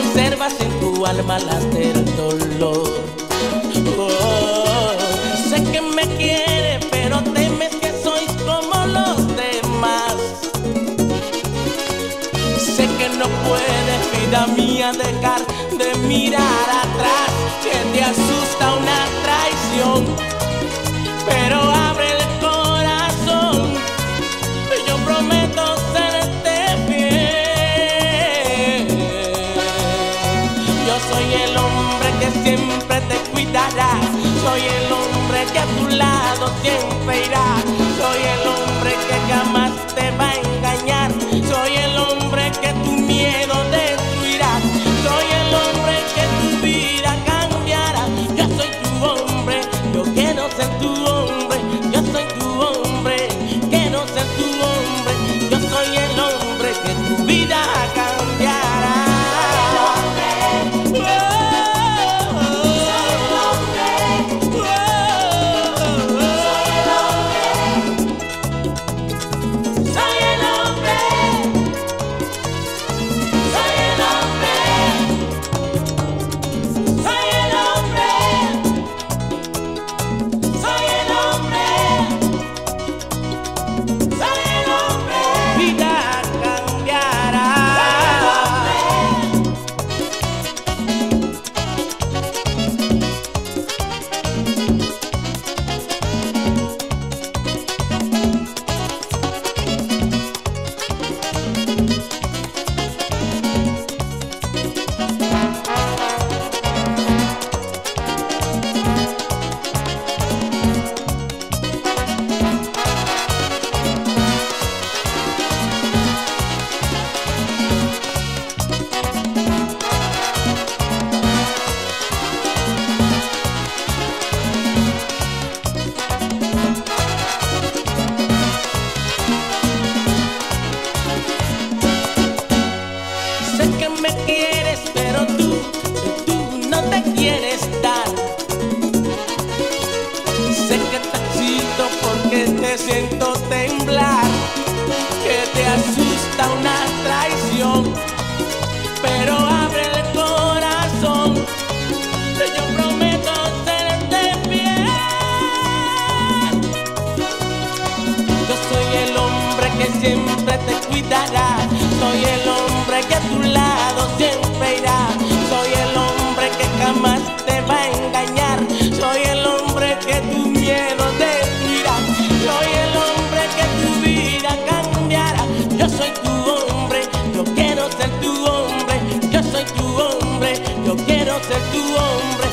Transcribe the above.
conservas en tu alma las del dolor. Oh, sé que me quieres, pero temes que sois como los demás. Sé que no puedes, vida mía, dejar de mirar atrás, que te asusta una traición. Pero lado siempre irá. Soy el Yo quiero ser tu hombre.